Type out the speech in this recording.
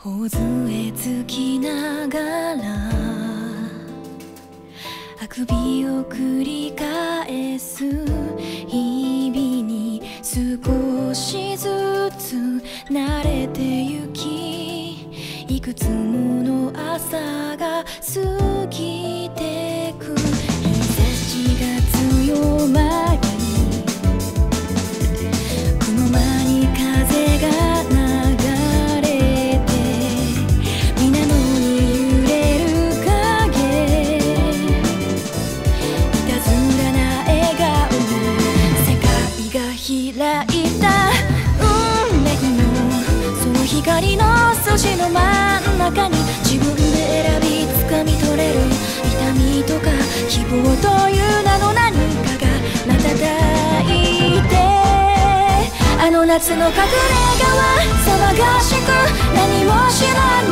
頬杖つきながらあくびを繰り返す日々に少しずつ慣れてゆきいくつもの朝が過ぎ中に自分で選び掴み取れる痛みとか希望という名の何かが瞬いてあの夏の隠れ家は騒がしく何も知らない